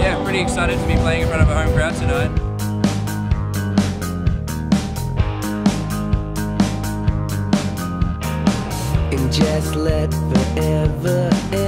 Yeah, pretty excited to be playing in front of a home crowd tonight. and just let forever end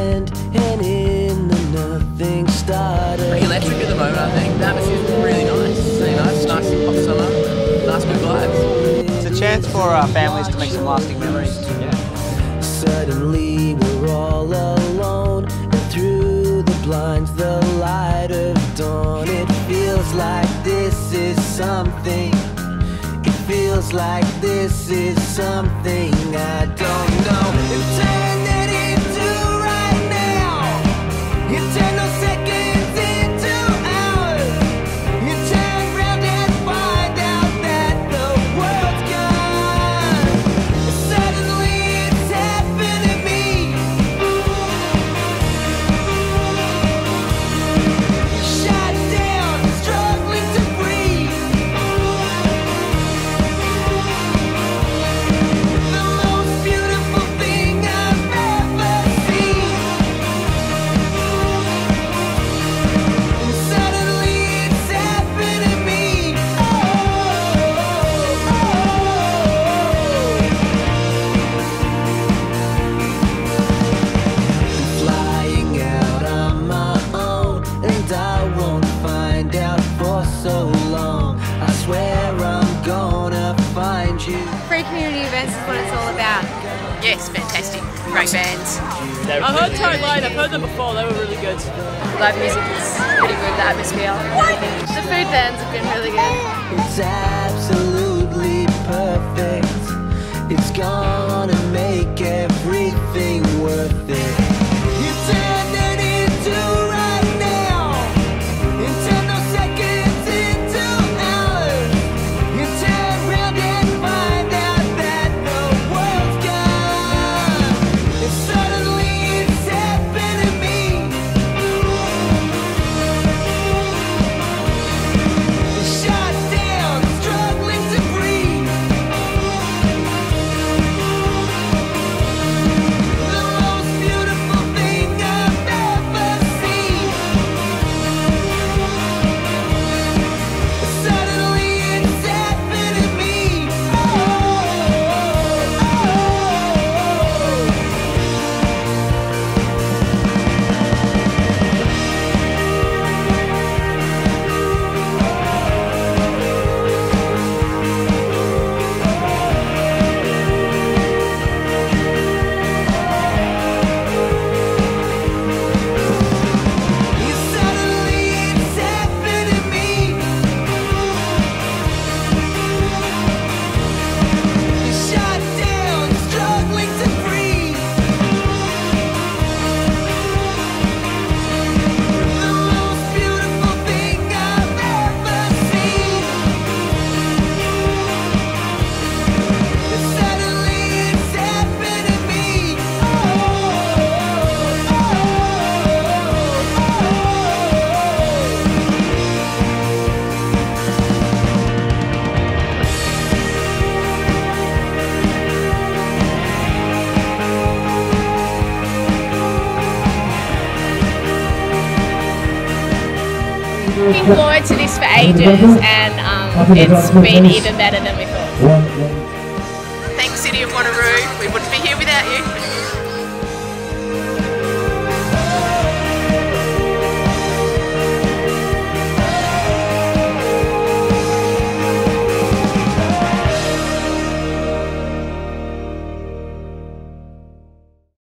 chance for our families to make some lasting memories. Yeah. Suddenly we're all alone and through the blinds the light of dawn it feels like this is something it feels like this is something I don't know that into right now You Free community events is what it's all about. Yes, fantastic. Great bands. I've heard Tired Lion, I've heard them before, they were really good. Live music is pretty good, the atmosphere, everything. The food bands have been really good. Looking forward to this for ages and um, it's been even better than we thought. Thanks, City of Wanneroo. We wouldn't be.